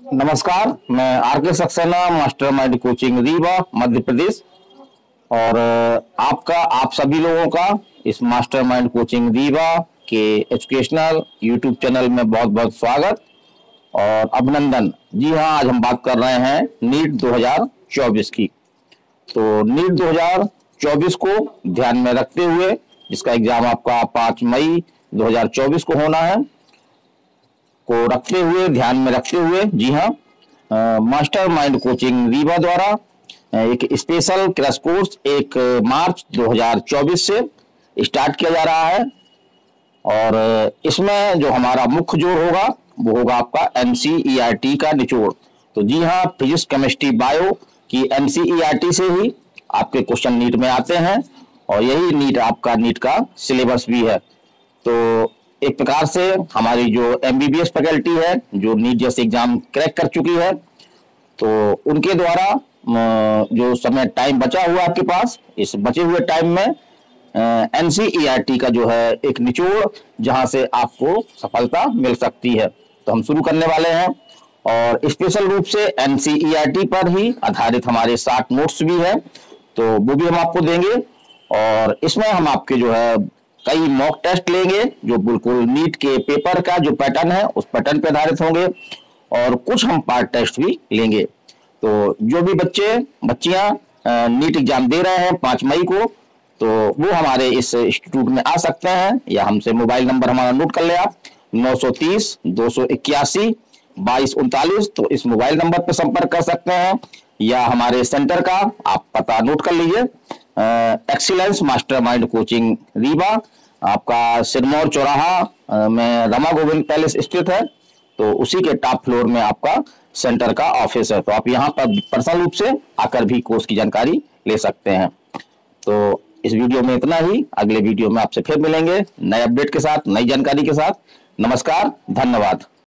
नमस्कार, मैं R K Saxena, master mind coaching Rewa, Madhya Pradesh. और आपका, आप सभी लोगों का इस मास्टर माइंड कोचिंग रीवा के एजुकेशनल यूट्यूब चैनल में बहुत बहुत स्वागत और अभिनंदन। जी हाँ आज हम बात कर रहे हैं नीट 2024 की। तो नीट 2024 को ध्यान में रखते हुए, जिसका एग्ज़ाम आपका 5 मई 2024 को होना है को रखते हुए, ध्यान में रखते हुए। जी हाँ मास्टर माइंड कोचिंग रीवा द्वारा एक स्पेशल क्रैश कोर्स एक मार्च 2024 से स्टार्ट किया जा रहा है। और इसमें जो हमारा मुख्य ज़ोर होगा, वो होगा आपका एनसीईआरटी e का निचोड़। तो जी हाँ फिजिक्स केमिस्ट्री बायो की एनसीईआरटी से ही आपके क्वेश्चन नीट में आते हैं। और यही नीट आपका नीट का सिलेबस भी है। तो एक प्रकार से हमारी जो एमबीबीएस फैकल्टी है, जो नीट जैसे एग्ज़ाम क्रैक कर चुकी है तो उनके द्वारा जो समय टाइम बचा हुआ आपके पास, इस बचे हुए टाइम में एनसीईआरटी e का जो है एक निचोड़, जहाँ से आपको सफलता मिल सकती है। तो हम शुरू करने वाले हैं, और स्पेशल रूप से एनसीईआरटी e पर ही आधारित हमारे साठ नोट्स भी है तो वो भी हम आपको देंगे, और इसमें हम आपके जो है कई मॉक टेस्ट लेंगे, जो बिल्कुल नीट के पेपर का जो पैटर्न है, उस पैटर्न पे आधारित होंगे और कुछ हम पार्ट टेस्ट भी लेंगे। तो जो भी बच्चे, बच्चियाँ नीट एग्ज़ाम दे रहे हैं पाँच मई को तो वो हमारे इस इंस्टीट्यूट में आ सकते हैं, या हमसे मोबाइल नंबर हमारा नोट कर ले आप, नौ सौ तीस, दो सौ इक्यासी, बाईस उनतालीस तो इस मोबाइल नंबर पर संपर्क कर सकते हैं, या हमारे सेंटर का, आप पता नोट कर लीजिए। Excellence master mind coaching Rewa आपका सिरमौर चौराहा में रमा गोविंद पैलेस स्थित है तो उसी के टॉप फ्लोर में आपका सेंटर का ऑफ़िस है। तो आप यहाँ पर पर्सनल रूप से आकर भी कोर्स की जानकारी ले सकते हैं। तो इस वीडियो में इतना ही। अगले वीडियो में आपसे फिर मिलेंगे नए अपडेट के साथ, नई जानकारी के साथ। नमस्कार, धन्यवाद।